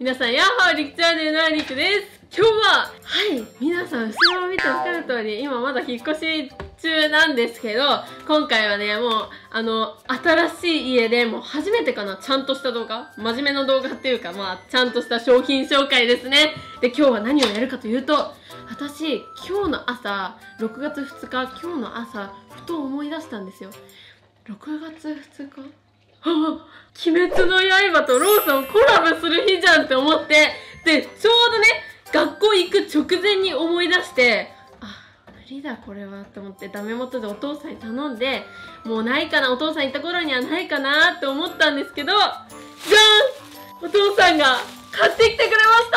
皆さん、ヤッホーリクチャンネルのリクです今日は、はい、皆さん、後ろを見てわかる通り、今まだ引っ越し中なんですけど、今回はね、もう、あの、新しい家でもう初めてかな、ちゃんとした動画真面目な動画っていうか、まあ、ちゃんとした商品紹介ですね。で、今日は何をやるかというと、私、今日の朝、6月2日、今日の朝、ふと思い出したんですよ。6月2日鬼滅の刃とローソンコラボする日じゃんって思って、で、ちょうどね、学校行く直前に思い出して、あ、無理だこれはって思ってダメ元でお父さんに頼んで、もうないかな、お父さん行った頃にはないかなって思ったんですけど、じゃんお父さんが買ってきてくれまし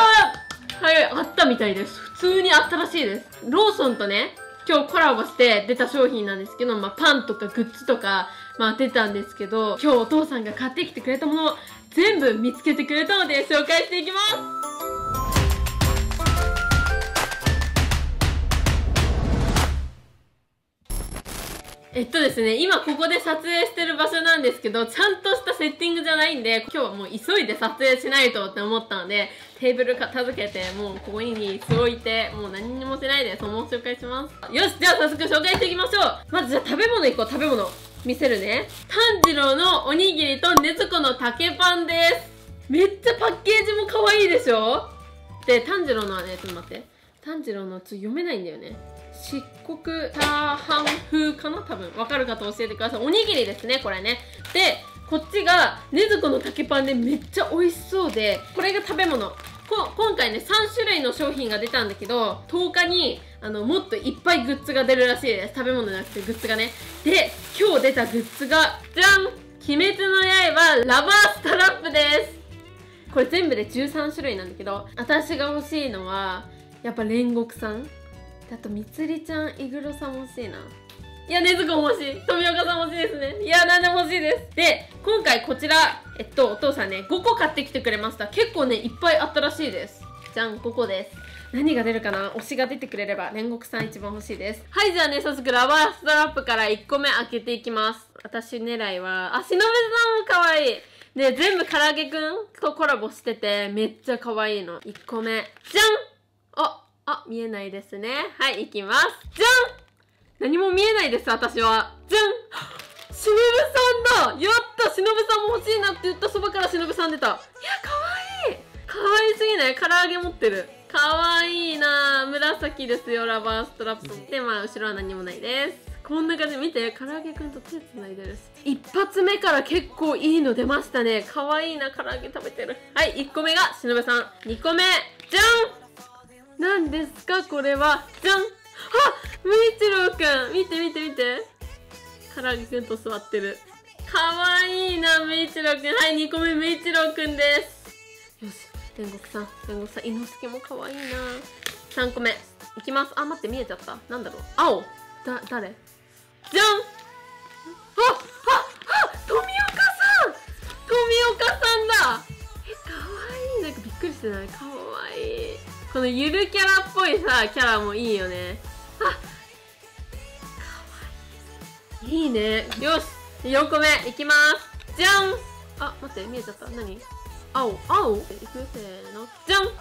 たはい、あったみたいです。普通にあったらしいです。ローソンとね、今日コラボして出た商品なんですけど、まあ、パンとかグッズとか、まあ、出たんですけど、今日お父さんが買ってきてくれたものを全部見つけてくれたので紹介していきますえっとですね、今ここで撮影してる場所なんですけど、ちゃんとしたセッティングじゃないんで、今日はもう急いで撮影しないとって思ったので、テーブル片付けて、もうここに椅子置いて、もう何にもしないで、そのまま紹介します。よし、じゃあ早速紹介していきましょうまずじゃあ食べ物いこう、食べ物。見せるね。炭治郎のおにぎりと禰豆子の竹パンです。めっちゃパッケージも可愛いでしょ？で、炭治郎のはね、ちょっと待って。炭治郎のちょっと読めないんだよね。漆黒チャーハン風かな？多分。わかる方教えてください。おにぎりですね、これね。で、こっちが、ねずこの竹パンでめっちゃ美味しそうで、これが食べ物。こ今回ね、3種類の商品が出たんだけど、10日に、あの、もっといっぱいグッズが出るらしいです。食べ物じゃなくてグッズがね。で、今日出たグッズが、じゃん鬼滅の刃ラバーストラップですこれ全部で13種類なんだけど、私が欲しいのは、やっぱ煉獄さん？あと、みつりちゃん、イグロさん欲しいな。いや、ねずこ欲しい。富岡さん欲しいですね。いや、なんでも欲しいです。で、今回こちら、えっと、お父さんね、5個買ってきてくれました。結構ね、いっぱいあったらしいです。じゃん、5個です。何が出るかな？推しが出てくれれば、煉獄さん一番欲しいです。はい、じゃあね、早速ラバーストラップから1個目開けていきます。私狙いは、あ、しのぶさんも可愛い。で、全部唐揚げくん？とコラボしてて、めっちゃ可愛いの。1個目。じゃんあ、あ、見えないですね。はい、いきます。じゃん何も見えないです、私は。じゃんしのぶさんだやったしのぶさんも欲しいなって言ったそばからしのぶさん出た。いや、かわいいかわいすぎない？唐揚げ持ってる。かわいいな紫ですよ、ラバーストラップ。で、まあ、後ろは何もないです。こんな感じ見て、唐揚げくんと手つないでるし。一発目から結構いいの出ましたね。かわいいな、唐揚げ食べてる。はい、1個目がしのぶさん。2個目、じゃん何ですかこれはじゃんあむいちろうくん。見て見て見て。唐揚げくんと座ってる。かわいいなむいちろうくん。はい2個目むいちろうくんです。よし天国さん。天国さん伊之助もかわいいな。3個目。いきます。あ待って見えちゃった。なんだろう。青。だ誰？じゃん。あああ富岡さん。富岡さんだ。えかわいい。なんかびっくりしてない？かわいい。このゆるキャラっぽいさキャラもいいよね。いいね。よし。4個目いきます。じゃん。あ待って見えちゃった。何？青。青？いく？せーの。じゃん。ああ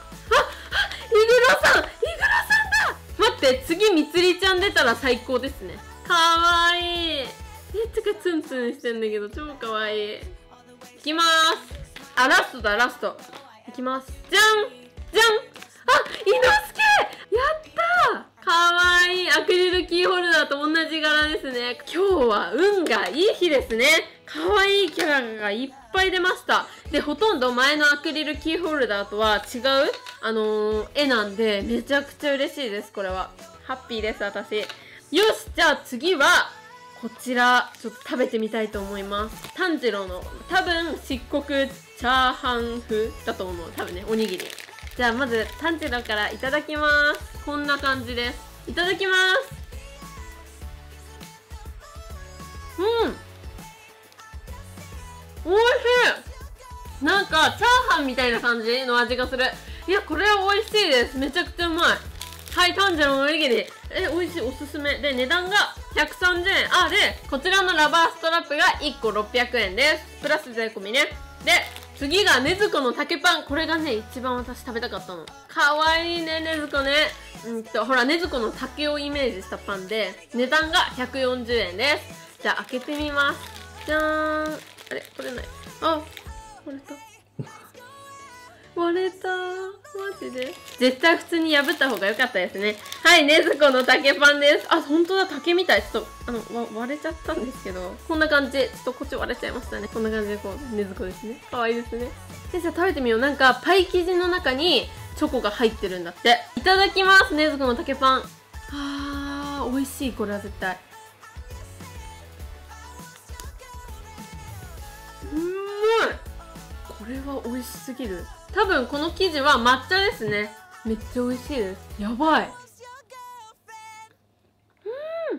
イグロさん。イグロさんだ。待って次みつりちゃん出たら最高ですね。かわいい。めっちゃツンツンしてんだけど超かわいい。いきます。あラストだラスト。いきます。じゃん。今日は運がいい日ですね。かわいいキャラがいっぱい出ました。でほとんど前のアクリルキーホルダーとは違うあのー、絵なんでめちゃくちゃ嬉しいですこれは。ハッピーです私。よしじゃあ次はこちらちょっと食べてみたいと思います。炭治郎の多分漆黒チャーハン風だと思う。多分ねおにぎり。じゃあまず炭治郎からいただきます。こんな感じです。いただきます。おいしい。なんかチャーハンみたいな感じの味がする。いやこれは美味しいです。めちゃくちゃうまい。はい炭治郎のおにぎり。え美味しい。おすすめ。で値段が130円。あでこちらのラバーストラップが1個600円です。プラス税込みね。で次がねずこの竹パン。これがね一番私食べたかったの。かわいいねねずこね。うんとほらねずこの竹をイメージしたパンで値段が140円です。じゃあ開けてみます。じゃーん。あれ取れない。あ割れた。割れた。マジで？絶対普通に破った方が良かったですね。はいねずこの竹パンです。あ本当だ。竹みたい。ちょっとあの割れちゃったんですけど。こんな感じでちょっとこっち割れちゃいましたね。こんな感じでこうねずこですね。可愛いですね。でじゃあ食べてみよう。なんかパイ生地の中にチョコが入ってるんだって。いただきますねずこの竹パン。あー美味しい。これは絶対これは美味しすぎる。多分この生地は抹茶ですね。めっちゃ美味しいです。やばい。う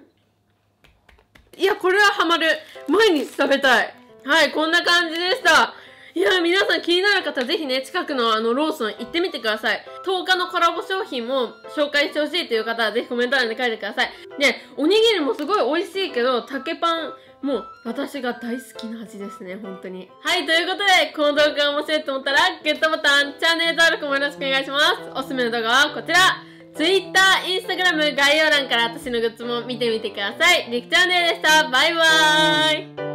ん。いやこれはハマる。毎日食べたい。はいこんな感じでしたいや皆さん気になる方ぜひね近くのあのローソン行ってみてください。10日のコラボ商品も紹介してほしいという方はぜひコメント欄で書いてください。でおにぎりもすごい美味しいけど竹パンもう私が大好きな味ですね本当に。はいということでこの動画が面白いと思ったらグッドボタンチャンネル登録もよろしくお願いします。おすすめの動画はこちら。Twitter、Instagram 概要欄から私のグッズも見てみてください。りくチャンネルでした。バイバーイ。